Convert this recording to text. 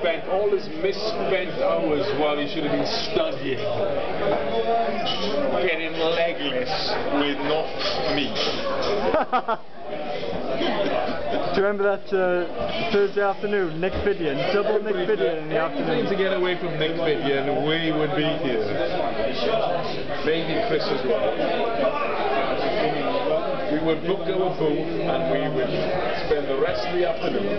Spent all his misspent hours while he should have been studying. Getting legless with not me. Do you remember that uh, Thursday afternoon, Nick Fiddian, double Nick Fiddian in the afternoon? to get away from Nick Fiddian, we would be here. Maybe Chris as well. We would book our booth and we would spend the rest of the afternoon